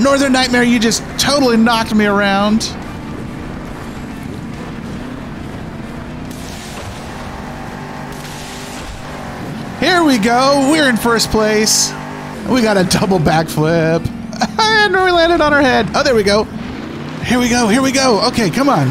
Northern Nightmare, you just totally knocked me around. Here we go. We're in first place. We got a double backflip. and we landed on our head. Oh, there we go. Here we go. Here we go. Okay, come on.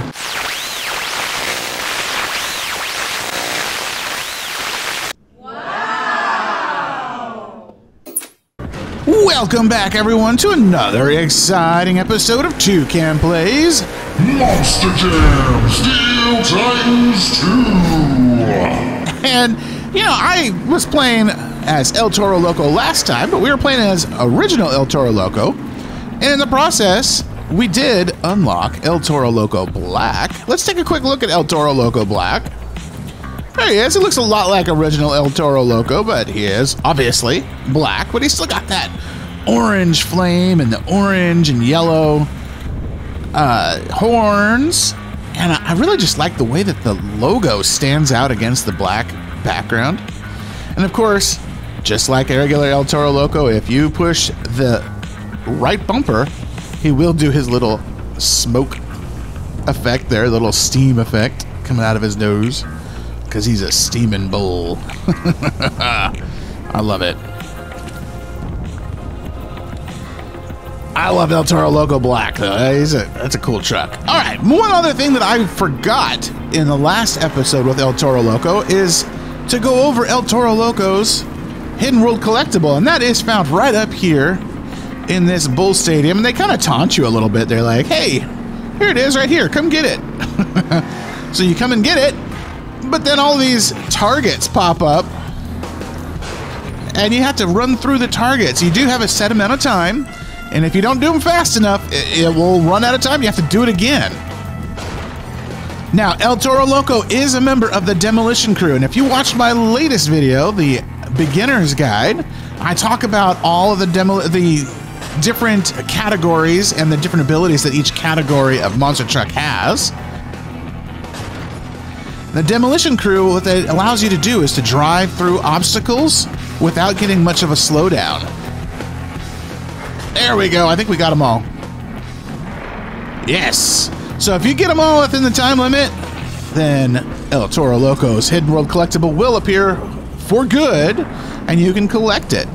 Welcome back, everyone, to another exciting episode of Two Toucan Plays. Monster Jam Steel Titans 2! And, you know, I was playing as El Toro Loco last time, but we were playing as original El Toro Loco. And in the process, we did unlock El Toro Loco Black. Let's take a quick look at El Toro Loco Black. There he is. He looks a lot like original El Toro Loco, but he is obviously black, but he's still got that orange flame and the orange and yellow uh, horns. And I really just like the way that the logo stands out against the black background. And of course, just like regular El Toro Loco, if you push the right bumper, he will do his little smoke effect there, little steam effect coming out of his nose. Because he's a steaming bull. I love it. I love El Toro Loco Black, though. He's a, that's a cool truck. All right, one other thing that I forgot in the last episode with El Toro Loco is to go over El Toro Loco's Hidden World Collectible, and that is found right up here in this Bull Stadium. And they kind of taunt you a little bit. They're like, hey, here it is right here. Come get it. so you come and get it, but then all these targets pop up and you have to run through the targets. You do have a set amount of time, and if you don't do them fast enough, it, it will run out of time. You have to do it again. Now, El Toro Loco is a member of the Demolition Crew, and if you watched my latest video, the Beginner's Guide, I talk about all of the demo the different categories and the different abilities that each category of monster truck has. The demolition crew, what it allows you to do is to drive through obstacles without getting much of a slowdown. There we go. I think we got them all. Yes. So if you get them all within the time limit, then El Toro Loco's Hidden World Collectible will appear for good, and you can collect it.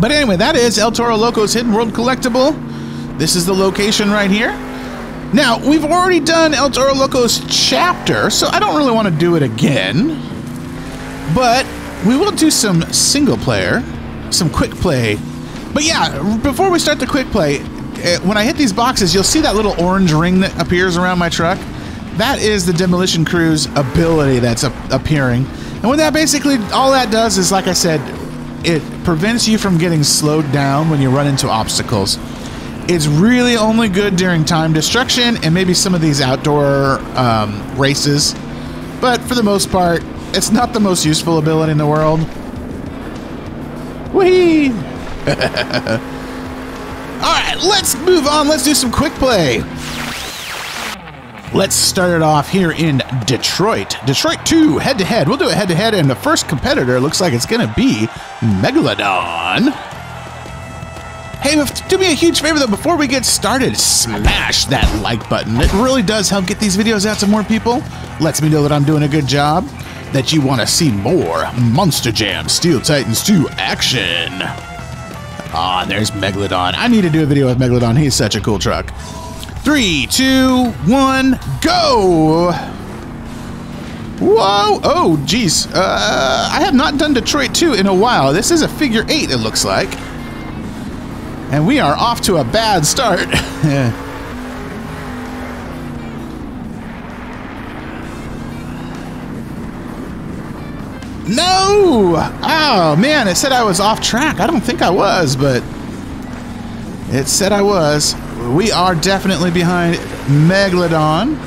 But anyway, that is El Toro Loco's Hidden World Collectible. This is the location right here. Now, we've already done El Toro Loco's chapter, so I don't really want to do it again. But we will do some single player, some quick play. But yeah, before we start the quick play, eh, when I hit these boxes, you'll see that little orange ring that appears around my truck. That is the demolition crew's ability that's appearing. And what that basically, all that does is, like I said, it prevents you from getting slowed down when you run into obstacles. It's really only good during time destruction and maybe some of these outdoor um, races. But for the most part, it's not the most useful ability in the world. Whee! Alright, let's move on. Let's do some quick play. Let's start it off here in Detroit. Detroit 2, head to head. We'll do it head to head, and the first competitor looks like it's going to be Megalodon. Hey, do me a huge favor though, before we get started, smash that like button. It really does help get these videos out to more people. Lets me know that I'm doing a good job, that you want to see more Monster Jam Steel Titans 2 action. Ah, and there's Megalodon. I need to do a video with Megalodon. He's such a cool truck. Three, two, one, go! Whoa! Oh, geez. Uh, I have not done Detroit 2 in a while. This is a figure eight, it looks like. And we are off to a bad start. no! Oh, man, it said I was off track. I don't think I was, but it said I was. We are definitely behind Megalodon.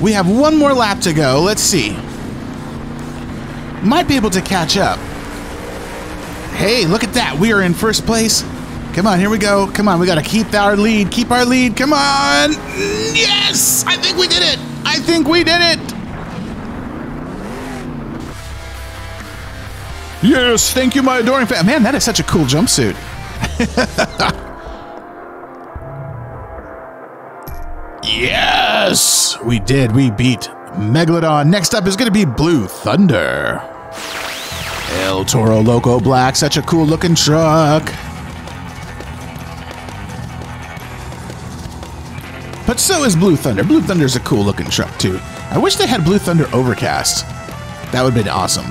We have one more lap to go. Let's see. Might be able to catch up. Hey, look at that. We are in first place. Come on, here we go. Come on, we got to keep our lead. Keep our lead. Come on. Yes! I think we did it. I think we did it. Yes, thank you, my adoring fan. Man, that is such a cool jumpsuit. yes, we did. We beat Megalodon. Next up is going to be Blue Thunder. El Toro Loco Black, such a cool looking truck. But so is Blue Thunder. Blue Thunder's a cool looking truck too. I wish they had Blue Thunder Overcast. That would have been awesome.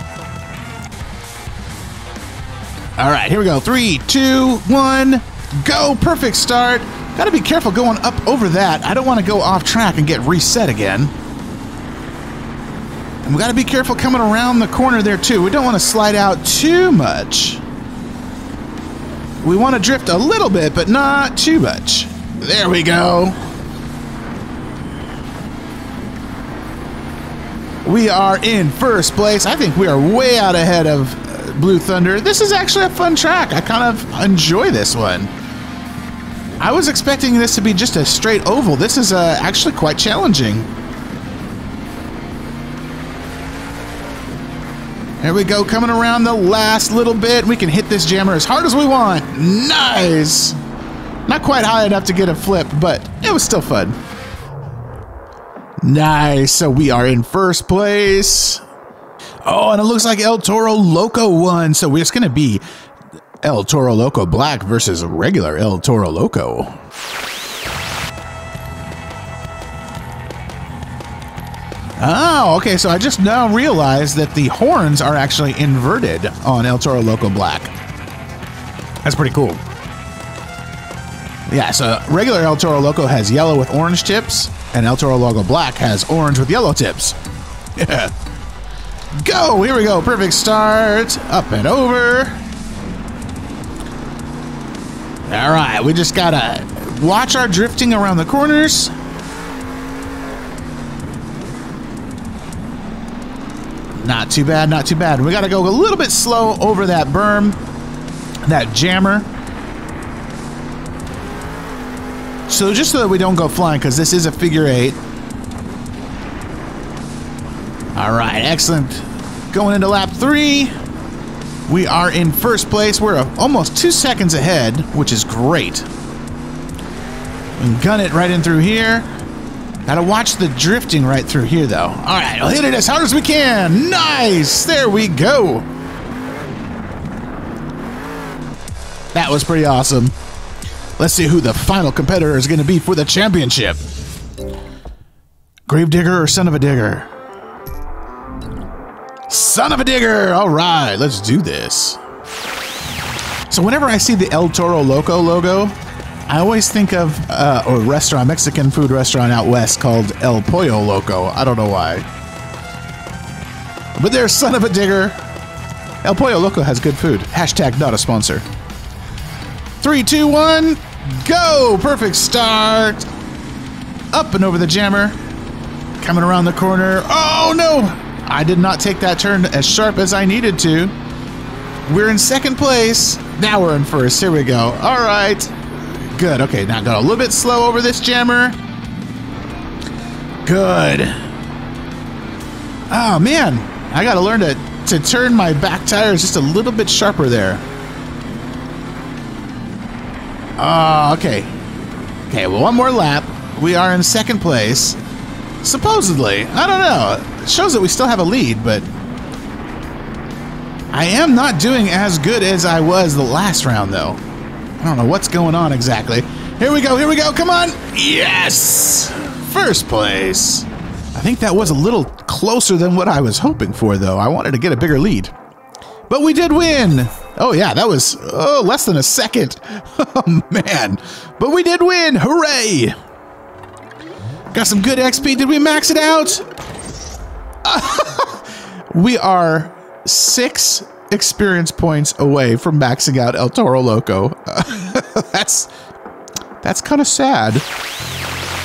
All right, here we go. Three, two, one, go. Perfect start. Got to be careful going up over that. I don't want to go off track and get reset again. And we got to be careful coming around the corner there too. We don't want to slide out too much. We want to drift a little bit, but not too much. There we go. We are in first place. I think we are way out ahead of uh, Blue Thunder. This is actually a fun track. I kind of enjoy this one. I was expecting this to be just a straight oval. This is uh, actually quite challenging. There we go, coming around the last little bit. We can hit this jammer as hard as we want. Nice! Not quite high enough to get a flip, but it was still fun. Nice. So we are in first place. Oh, and it looks like El Toro Loco won. So it's going to be El Toro Loco Black versus regular El Toro Loco. Oh, okay. So I just now realized that the horns are actually inverted on El Toro Loco Black. That's pretty cool. Yeah, so regular El Toro Loco has yellow with orange tips, and El Toro Loco Black has orange with yellow tips. Yeah. Go! Here we go. Perfect start. Up and over. All right, we just gotta watch our drifting around the corners. Not too bad, not too bad. We gotta go a little bit slow over that berm, that jammer. So just so that we don't go flying, because this is a figure eight. All right, excellent. Going into lap three. We are in first place. We're almost two seconds ahead, which is great. And gun it right in through here. Gotta watch the drifting right through here, though. All right, I'll hit it as hard as we can. Nice. There we go. That was pretty awesome. Let's see who the final competitor is going to be for the championship. Grave Digger or Son-uva Digger? Son-uva Digger! All right, let's do this. So whenever I see the El Toro Loco logo, I always think of uh, a restaurant, Mexican food restaurant out west called El Pollo Loco. I don't know why. But there's Son-uva Digger. El Pollo Loco has good food. Hashtag not a sponsor. Three, two, one, go! Perfect start. Up and over the jammer. Coming around the corner. Oh no! I did not take that turn as sharp as I needed to. We're in second place. Now we're in first. Here we go. All right. Good. Okay, now go a little bit slow over this jammer. Good. Oh man, I got to learn to to turn my back tires just a little bit sharper there. Oh, okay. Okay, well, one more lap. We are in second place. Supposedly. I don't know. It shows that we still have a lead, but I am not doing as good as I was the last round, though. I don't know what's going on exactly. Here we go, here we go, come on! Yes! First place. I think that was a little closer than what I was hoping for, though. I wanted to get a bigger lead. But we did win! Oh, yeah, that was oh, less than a second. Oh, man. But we did win! Hooray! Got some good XP. Did we max it out? we are six experience points away from maxing out El Toro Loco. that's that's kind of sad.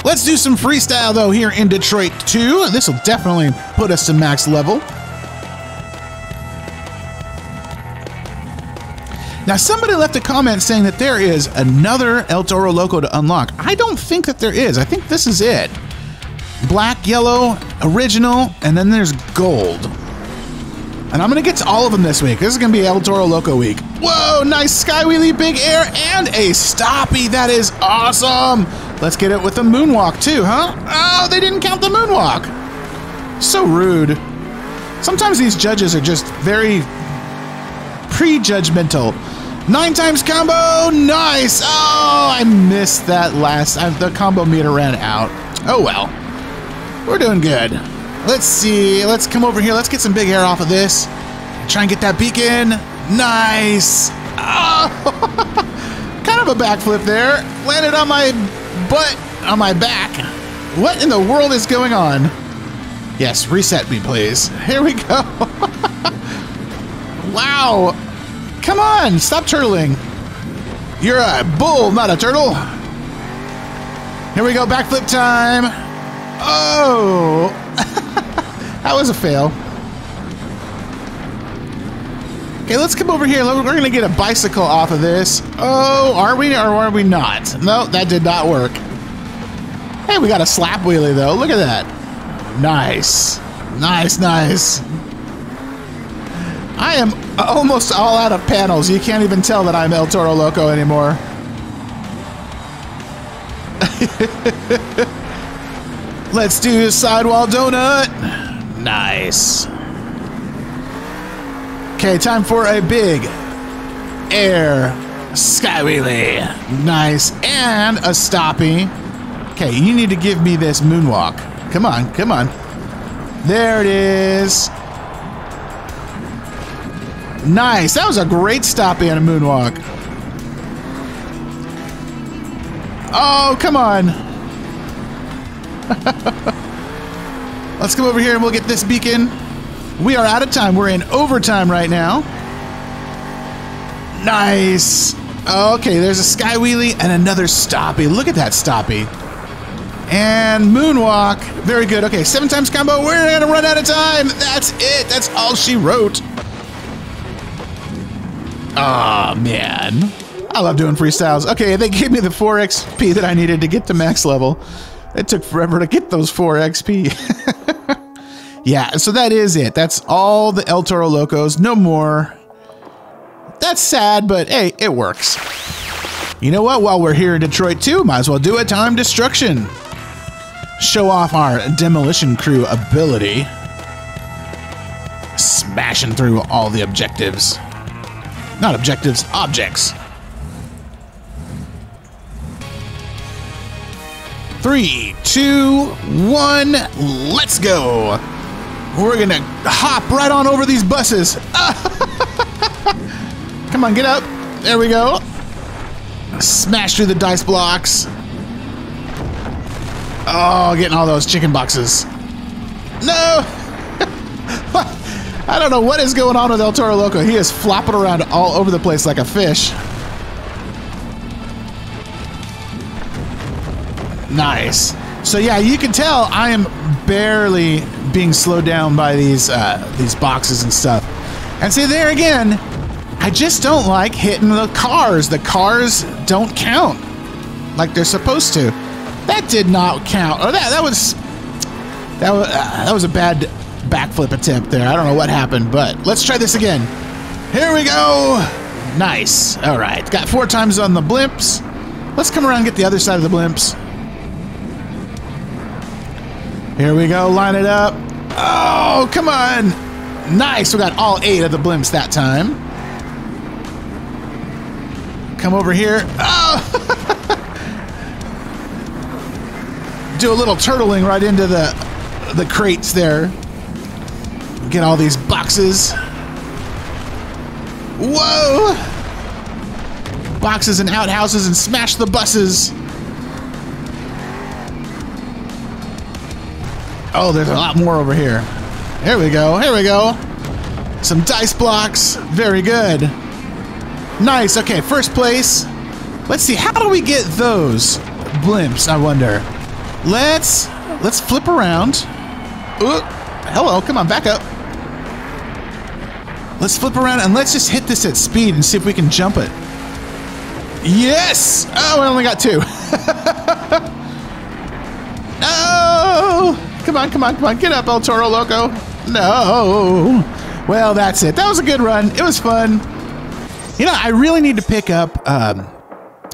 Let's do some freestyle though here in Detroit 2. This will definitely put us to max level. Now, somebody left a comment saying that there is another El Toro Loco to unlock. I don't think that there is. I think this is it. Black, yellow, original, and then there's gold. And I'm going to get to all of them this week. This is going to be El Toro Loco week. Whoa, nice Skywheelie Big Air and a Stoppy. That is awesome. Let's get it with the moonwalk too, huh? Oh, they didn't count the moonwalk. So rude. Sometimes these judges are just very prejudgmental. Nine times combo, nice. Oh, I missed that last. I, the combo meter ran out. Oh well, we're doing good. Let's see. Let's come over here. Let's get some big air off of this. Try and get that beacon. Nice. Oh, kind of a backflip there. Landed on my butt, on my back. What in the world is going on? Yes, reset me, please. Here we go. wow. Come on, stop turtling. You're a bull, not a turtle. Here we go, backflip time. Oh, that was a fail. Okay, let's come over here. We're going to get a bicycle off of this. Oh, are we or are we not? No, that did not work. Hey, we got a slap wheelie though. Look at that. Nice. Nice, nice. I am Uh, almost all out of panels. You can't even tell that I'm El Toro Loco anymore. Let's do a sidewall donut. Nice. Okay, time for a big air sky wheelie. Nice. And a stoppy. Okay, you need to give me this moonwalk. Come on, come on. There it is. Nice. That was a great stop and a moonwalk. Oh, come on. Let's come over here and we'll get this beacon. We are out of time. We're in overtime right now. Nice. Okay, there's a sky wheelie and another stoppy. Look at that stoppy. And moonwalk. Very good. Okay, seven times combo. We're gonna run out of time. That's it. That's all she wrote. Ah, oh, man. I love doing freestyles. Okay, they gave me the 4 XP that I needed to get to max level. It took forever to get those 4 XP. yeah, so that is it. That's all the El Toro Locos. No more. That's sad, but hey, it works. You know what? While we're here in Detroit 2, might as well do a time destruction. Show off our demolition crew ability. Smashing through all the objectives. Not objectives, objects. Three, two, one, let's go. We're gonna hop right on over these buses. Come on, get up. There we go. Smash through the dice blocks. Oh, getting all those chicken boxes. No! I don't know what is going on with El Toro Loco. He is flopping around all over the place like a fish. Nice. So yeah, you can tell I am barely being slowed down by these uh, these boxes and stuff. And see there again, I just don't like hitting the cars. The cars don't count like they're supposed to. That did not count. Oh, that that was that was uh, that was a bad backflip attempt there. I don't know what happened, but let's try this again. Here we go. Nice. All right. Got four times on the blimps. Let's come around and get the other side of the blimps. Here we go. Line it up. Oh, come on. Nice. We got all eight of the blimps that time. Come over here. Oh. Do a little turtling right into the the crates there. Get all these boxes. Whoa! Boxes and outhouses and smash the buses. Oh, there's a lot more over here. Here we go. Here we go. Some dice blocks. Very good. Nice. Okay, first place. Let's see. How do we get those blimps? I wonder. Let's let's flip around. Ooh, hello. Come on, back up. Let's flip around and let's just hit this at speed and see if we can jump it. Yes! Oh, I only got two. no! Come on, come on, come on. Get up, El Toro Loco. No. Well, that's it. That was a good run. It was fun. You know, I really need to pick up um,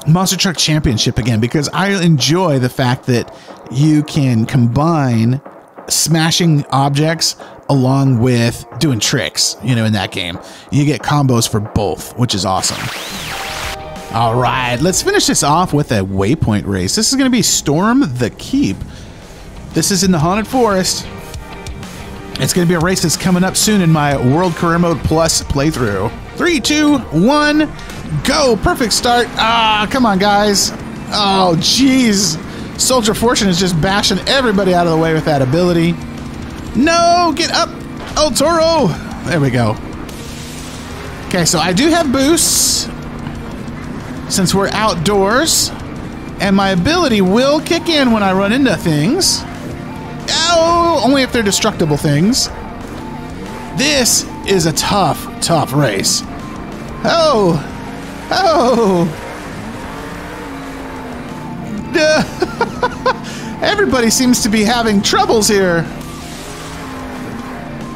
Monster Truck Championship again because I enjoy the fact that you can combine smashing objects along with doing tricks, you know, in that game. You get combos for both, which is awesome. All right, let's finish this off with a waypoint race. This is going to be Storm the Keep. This is in the Haunted Forest. It's going to be a race that's coming up soon in my World Career Mode Plus playthrough. Three, two, one, go! Perfect start. Ah, come on, guys. Oh, jeez. Soldier Fortune is just bashing everybody out of the way with that ability. No, get up, El Toro. There we go. Okay, so I do have boosts since we're outdoors, and my ability will kick in when I run into things. Oh, only if they're destructible things. This is a tough, tough race. Oh, oh. Everybody seems to be having troubles here.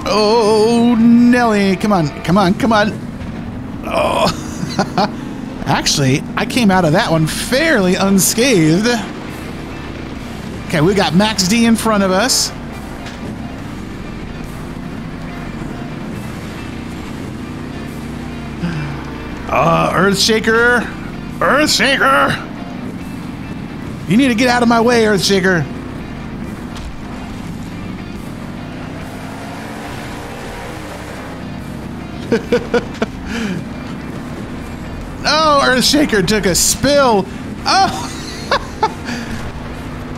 Oh, Nelly, come on, come on, come on. Oh, actually, I came out of that one fairly unscathed. Okay, we got Max D in front of us. Uh, Earthshaker! Earthshaker! You need to get out of my way, Earthshaker. oh, Earthshaker took a spill. Oh.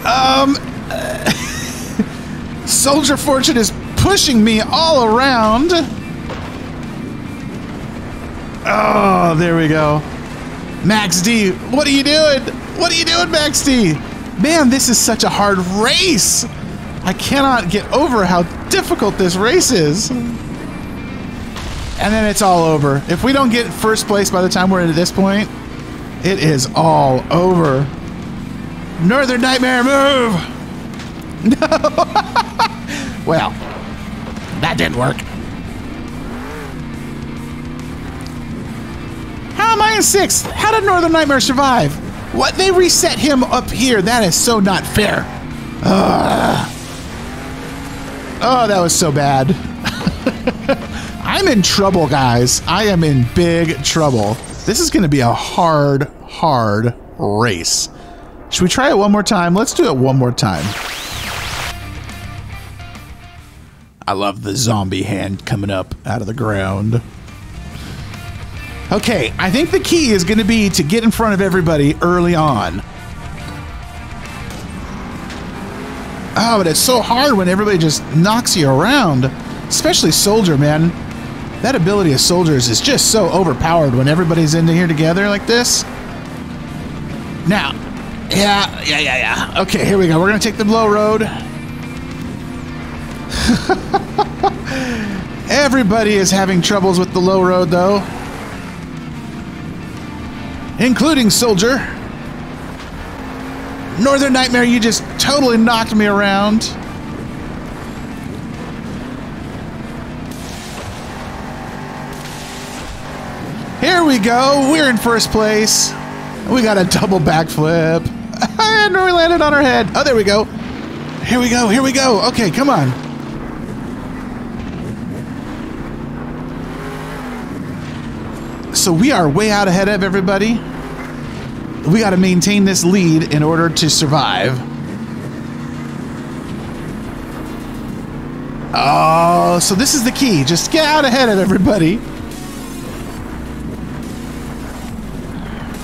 um. Soldier Fortune is pushing me all around. Oh, there we go. Max D, what are you doing? What are you doing, Max D? Man, this is such a hard race. I cannot get over how difficult this race is. And then it's all over. If we don't get first place by the time we're at this point, it is all over. Northern Nightmare, move! No! well, that didn't work. How am I in sixth? How did Northern Nightmare survive? What? They reset him up here. That is so not fair. Ugh. Oh, that was so bad. I'm in trouble, guys. I am in big trouble. This is going to be a hard, hard race. Should we try it one more time? Let's do it one more time. I love the zombie hand coming up out of the ground. Okay, I think the key is going to be to get in front of everybody early on. Oh, but it's so hard when everybody just knocks you around. Especially Soldier, man. That ability of Soldiers is just so overpowered when everybody's in here together like this. Now, yeah, yeah, yeah, yeah. Okay, here we go. We're going to take the low road. Everybody is having troubles with the low road, though including Soldier. Northern Nightmare, you just totally knocked me around. Here we go. We're in first place. We got a double backflip. and we landed on our head. Oh, there we go. Here we go. Here we go. Okay, come on. So we are way out ahead of everybody. We got to maintain this lead in order to survive. Oh, so this is the key. Just get out ahead of everybody.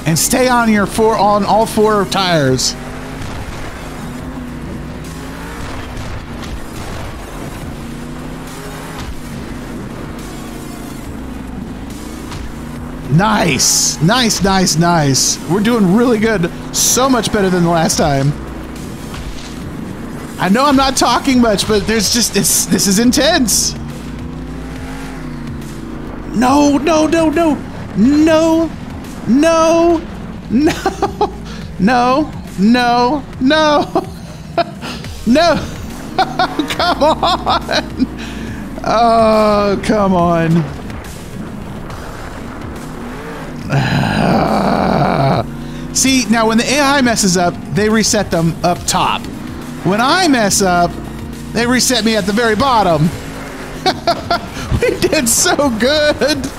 And stay on your four on all four tires. Nice. Nice, nice, nice. We're doing really good. So much better than the last time. I know I'm not talking much, but there's just it's this is intense. No, no, no, no. No. No. No. No. No. No. no. Come on. Oh, come on. See, now when the AI messes up, they reset them up top. When I mess up, they reset me at the very bottom. we did so good.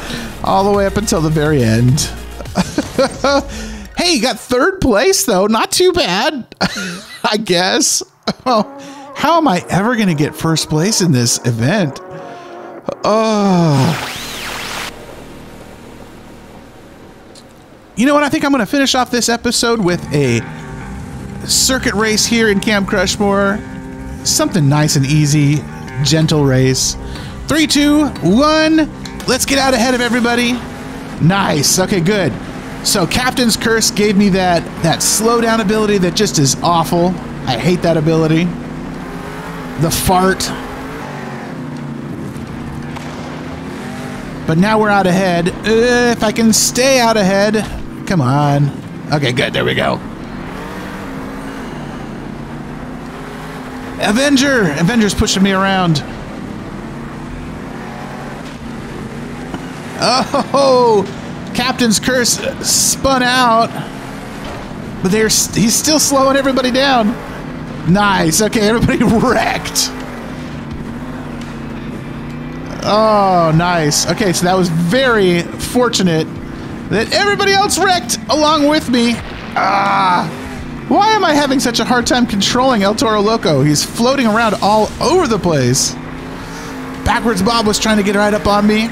All the way up until the very end. hey, you got third place, though. Not too bad, I guess. How am I ever going to get first place in this event? Oh. You know what? I think I'm going to finish off this episode with a circuit race here in Camp Crushmore. Something nice and easy, gentle race. Three, two, one. Let's get out ahead of everybody. Nice. Okay, good. So Captain's Curse gave me that that slowdown ability that just is awful. I hate that ability. The fart. But now we're out ahead. Uh, if I can stay out ahead, Come on. Okay, good. There we go. Avenger! Avenger's pushing me around. Oh, Captain's Curse spun out. But they're he's still slowing everybody down. Nice. Okay, everybody wrecked. Oh, nice. Okay, so that was very fortunate that everybody else wrecked along with me. Ah. Why am I having such a hard time controlling El Toro Loco? He's floating around all over the place. Backwards Bob was trying to get right up on me.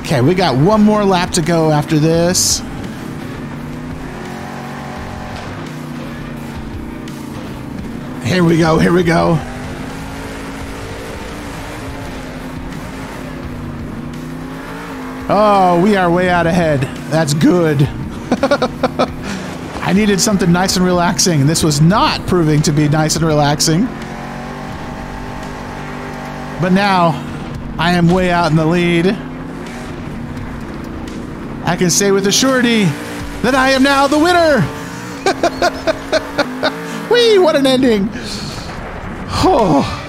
Okay, we got one more lap to go after this. Here we go, here we go. Oh, we are way out ahead. That's good. I needed something nice and relaxing, and this was not proving to be nice and relaxing. But now, I am way out in the lead. I can say with a surety that I am now the winner! Whee, what an ending! Oh.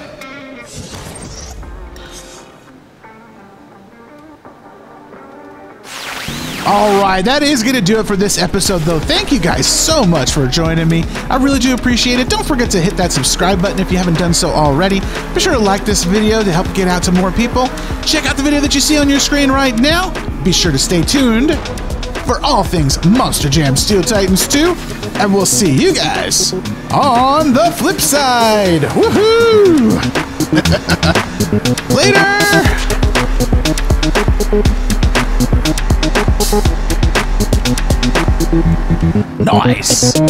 All right, that is going to do it for this episode, though. Thank you guys so much for joining me. I really do appreciate it. Don't forget to hit that subscribe button if you haven't done so already. Be sure to like this video to help get out to more people. Check out the video that you see on your screen right now. Be sure to stay tuned for all things Monster Jam Steel Titans 2, and we'll see you guys on the flip side. Woohoo! Later! Nice.